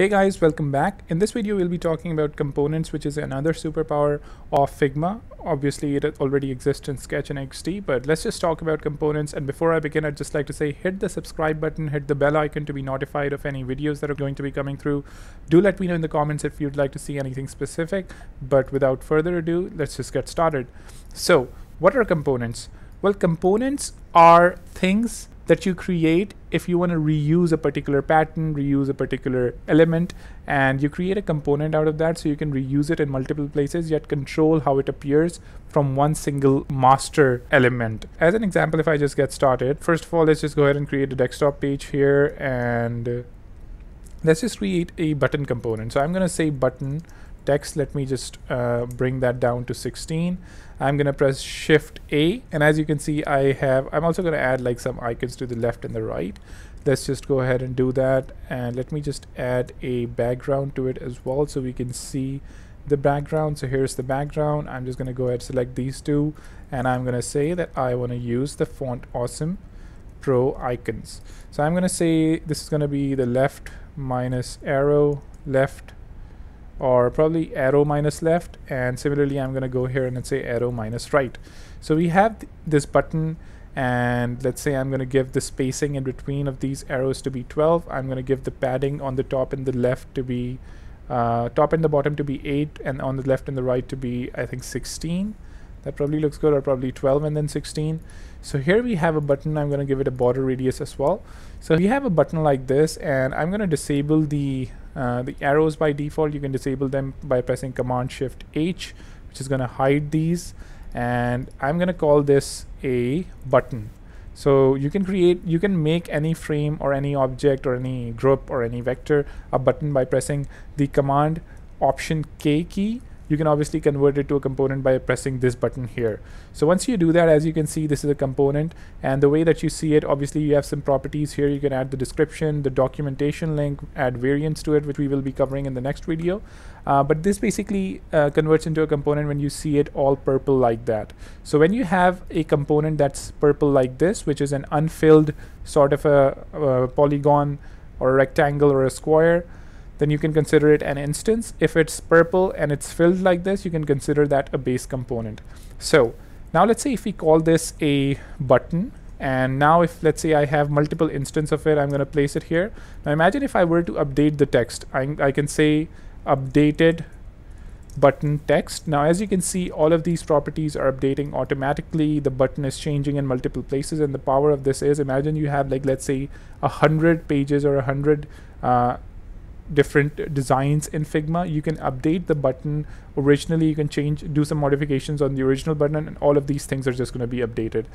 Hey guys, welcome back. In this video, we'll be talking about components, which is another superpower of Figma. Obviously, it already exists in Sketch and XD, but let's just talk about components. And before I begin, I'd just like to say, hit the subscribe button, hit the bell icon to be notified of any videos that are going to be coming through. Do let me know in the comments if you'd like to see anything specific. But without further ado, let's just get started. So, what are components? Well, components are things that you create if you want to reuse a particular pattern, reuse a particular element, and you create a component out of that so you can reuse it in multiple places, yet control how it appears from one single master element. As an example, if I just get started, first of all, let's just go ahead and create a desktop page here and uh, let's just create a button component. So I'm going to say button text. Let me just uh, bring that down to 16. I'm gonna press shift A and as you can see I have I'm also gonna add like some icons to the left and the right let's just go ahead and do that and let me just add a background to it as well so we can see the background so here's the background I'm just gonna go ahead select these two and I'm gonna say that I want to use the font awesome pro icons so I'm gonna say this is gonna be the left minus arrow left or probably arrow minus left. And similarly I'm gonna go here and say arrow minus right. So we have th this button. And let's say I'm gonna give the spacing in between of these arrows to be 12 I'm gonna give the padding on the top and the left to be uh, top and the bottom to be 8 and on the left and the right to be I think 16 that probably looks good or probably 12 and then 16 so here we have a button. I'm going to give it a border radius as well. So we have a button like this and I'm going to disable the uh, the arrows by default you can disable them by pressing command shift H which is going to hide these. And I'm going to call this a button. So you can create you can make any frame or any object or any group or any vector a button by pressing the command option K key you can obviously convert it to a component by pressing this button here. So once you do that, as you can see, this is a component. And the way that you see it, obviously you have some properties here. You can add the description, the documentation link, add variants to it, which we will be covering in the next video. Uh, but this basically uh, converts into a component when you see it all purple like that. So when you have a component that's purple like this, which is an unfilled sort of a, a polygon or a rectangle or a square, then you can consider it an instance. If it's purple and it's filled like this, you can consider that a base component. So now let's say if we call this a button and now if let's say I have multiple instances of it, I'm going to place it here. Now imagine if I were to update the text, I, I can say updated button text. Now as you can see all of these properties are updating automatically the button is changing in multiple places and the power of this is imagine you have like let's say a hundred pages or a hundred uh, different designs in Figma. You can update the button. Originally, you can change, do some modifications on the original button, and all of these things are just going to be updated.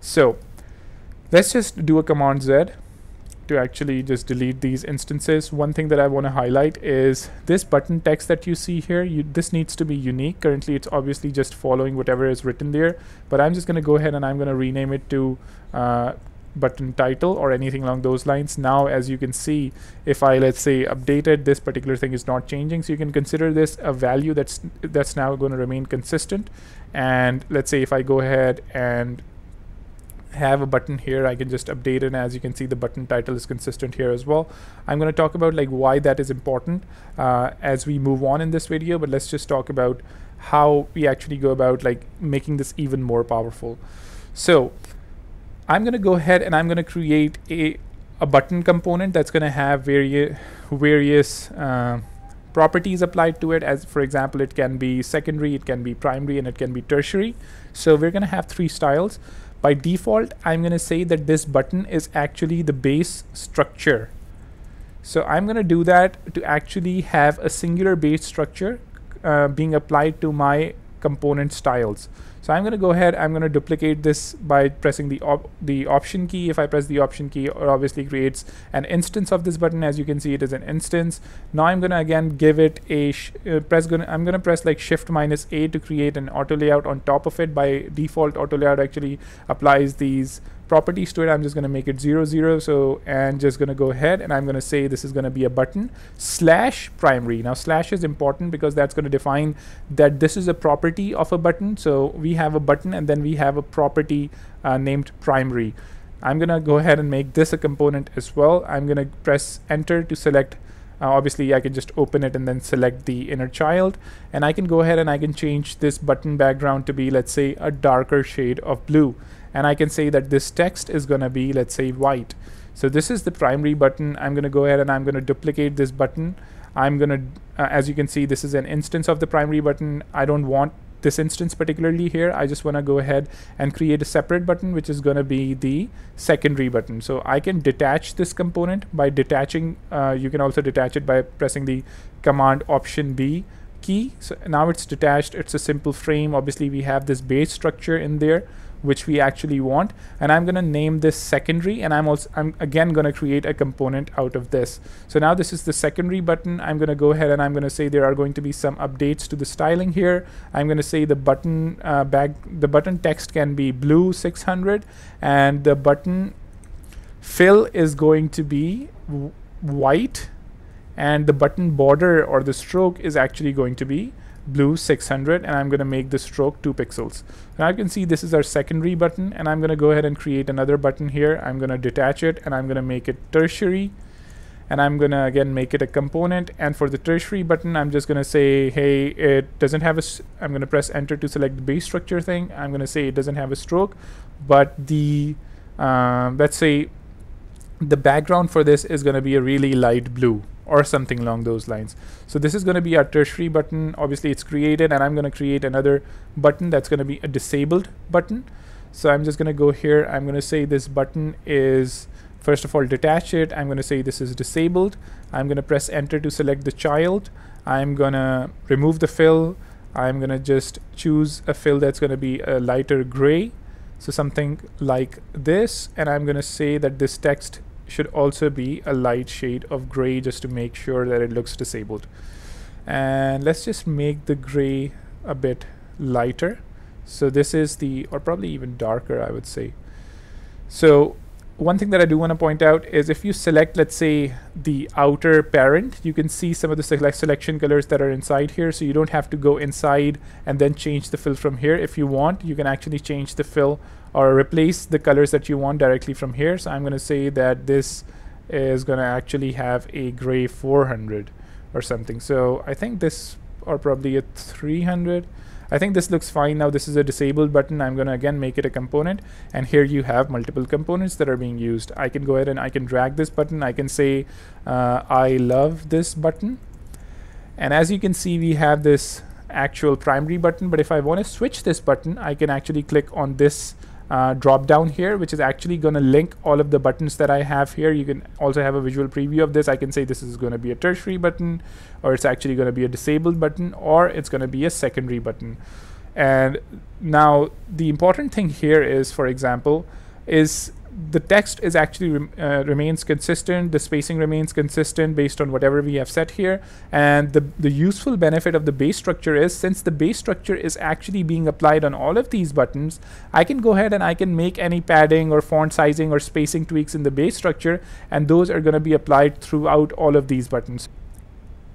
So let's just do a Command Z to actually just delete these instances. One thing that I want to highlight is this button text that you see here. You, this needs to be unique. Currently, it's obviously just following whatever is written there, but I'm just going to go ahead and I'm going to rename it to uh, button title or anything along those lines. Now, as you can see, if I let's say updated, this particular thing is not changing. So you can consider this a value that's that's now going to remain consistent. And let's say if I go ahead and have a button here I can just update it and as you can see the button title is consistent here as well I'm going to talk about like why that is important uh, as we move on in this video but let's just talk about how we actually go about like making this even more powerful so I'm going to go ahead and I'm going to create a, a button component that's going to have vari various uh, properties applied to it. As for example it can be secondary it can be primary and it can be tertiary. So we're going to have three styles. By default I'm going to say that this button is actually the base structure. So I'm going to do that to actually have a singular base structure uh, being applied to my component styles so I'm going to go ahead, I'm going to duplicate this by pressing the op the option key. If I press the option key, it obviously creates an instance of this button. As you can see, it is an instance. Now I'm going to again give it a uh, press. Gonna, I'm going to press like shift minus A to create an auto layout on top of it. By default, auto layout actually applies these properties to it I'm just going to make it 0 0 so and just going to go ahead and I'm going to say this is going to be a button slash primary now slash is important because that's going to define that this is a property of a button so we have a button and then we have a property uh, named primary. I'm to go ahead and make this a component as well. I'm to press enter to select uh, obviously I can just open it and then select the inner child. And I can go ahead and I can change this button background to be let's say a darker shade of blue. And I can say that this text is to be let's say white. So this is the primary button. I'm to go ahead and I'm to duplicate this button. I'm to uh, as you can see this is an instance of the primary button. I don't want this instance particularly here I just want to go ahead and create a separate button which is going to be the secondary button. So I can detach this component by detaching uh, you can also detach it by pressing the command option B key. So now it's detached it's a simple frame. Obviously we have this base structure in there which we actually want. And I'm gonna name this secondary and I'm also I'm again gonna create a component out of this. So now this is the secondary button. I'm gonna go ahead and I'm gonna say there are going to be some updates to the styling here. I'm gonna say the button uh, back the button text can be blue 600 and the button fill is going to be white and the button border or the stroke is actually going to be blue 600 and I'm going to make the stroke 2 pixels. Now you can see this is our secondary button and I'm going to go ahead and create another button here. I'm going to detach it and I'm going to make it tertiary and I'm going to again make it a component and for the tertiary button I'm just going to say hey it doesn't have a I'm going to press enter to select the base structure thing I'm going to say it doesn't have a stroke but the um, let's say the background for this is going to be a really light blue or something along those lines. So this is going to be our tertiary button. Obviously it's created and I'm going to create another button that's going to be a disabled button. So I'm just going to go here. I'm going to say this button is first of all detach it. I'm going to say this is disabled. I'm going to press enter to select the child. I'm going to remove the fill. I'm going to just choose a fill that's going to be a lighter gray. So something like this. And I'm going to say that this text should also be a light shade of gray just to make sure that it looks disabled. And let's just make the gray a bit lighter. So this is the, or probably even darker, I would say. So one thing that I do want to point out is if you select, let's say, the outer parent, you can see some of the select selection colors that are inside here. So you don't have to go inside and then change the fill from here. If you want, you can actually change the fill or replace the colors that you want directly from here. So I'm going to say that this is going to actually have a gray 400 or something. So I think this, or probably a 300. I think this looks fine now. This is a disabled button. I'm going to again make it a component. And here you have multiple components that are being used. I can go ahead and I can drag this button. I can say, uh, I love this button. And as you can see, we have this actual primary button. But if I want to switch this button, I can actually click on this uh, drop down here which is actually going to link all of the buttons that I have here. You can also have a visual preview of this. I can say this is going to be a tertiary button or it's actually going to be a disabled button or it's going to be a secondary button. And now the important thing here is for example is the text is actually uh, remains consistent the spacing remains consistent based on whatever we have set here and the the useful benefit of the base structure is since the base structure is actually being applied on all of these buttons I can go ahead and I can make any padding or font sizing or spacing tweaks in the base structure and those are going to be applied throughout all of these buttons.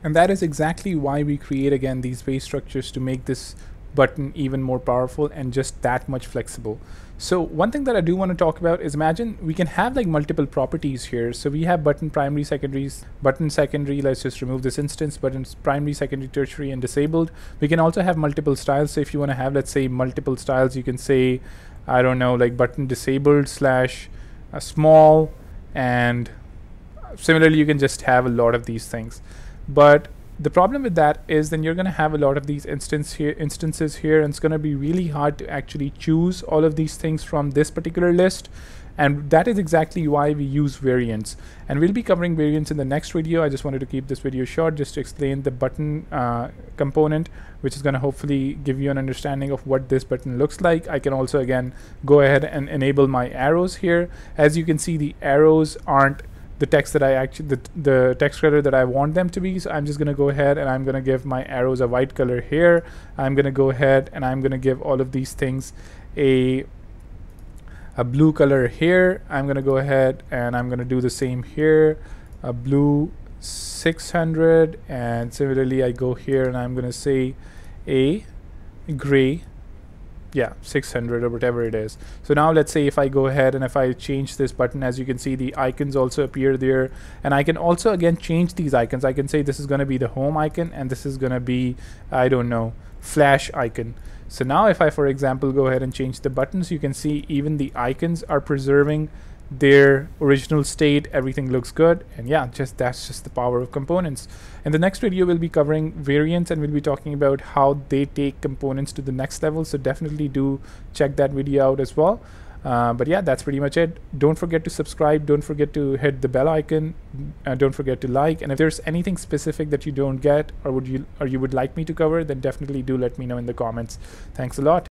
And that is exactly why we create again these base structures to make this button even more powerful and just that much flexible. So one thing that I do want to talk about is imagine we can have like multiple properties here. So we have button primary, secondaries, button secondary, let's just remove this instance, buttons primary, secondary, tertiary, and disabled. We can also have multiple styles. So if you want to have, let's say multiple styles, you can say, I don't know, like button disabled slash a small and similarly, you can just have a lot of these things. But the problem with that is then you're going to have a lot of these instance here instances here and it's going to be really hard to actually choose all of these things from this particular list. And that is exactly why we use variants. And we'll be covering variants in the next video. I just wanted to keep this video short just to explain the button uh, component which is going to hopefully give you an understanding of what this button looks like. I can also again go ahead and enable my arrows here. As you can see the arrows aren't the text that I actually the, the text color that I want them to be so I'm just gonna go ahead and I'm gonna give my arrows a white color here. I'm gonna go ahead and I'm gonna give all of these things a a blue color here. I'm gonna go ahead and I'm gonna do the same here. A blue 600 and similarly I go here and I'm gonna say a gray yeah 600 or whatever it is. So now let's say if I go ahead and if I change this button as you can see the icons also appear there. And I can also again change these icons. I can say this is going to be the home icon and this is going to be I don't know flash icon. So now if I for example go ahead and change the buttons you can see even the icons are preserving their original state everything looks good and yeah just that's just the power of components. In the next video we'll be covering variants and we'll be talking about how they take components to the next level so definitely do check that video out as well. Uh, but yeah that's pretty much it. Don't forget to subscribe don't forget to hit the bell icon uh, don't forget to like and if there's anything specific that you don't get or would you or you would like me to cover then definitely do let me know in the comments. Thanks a lot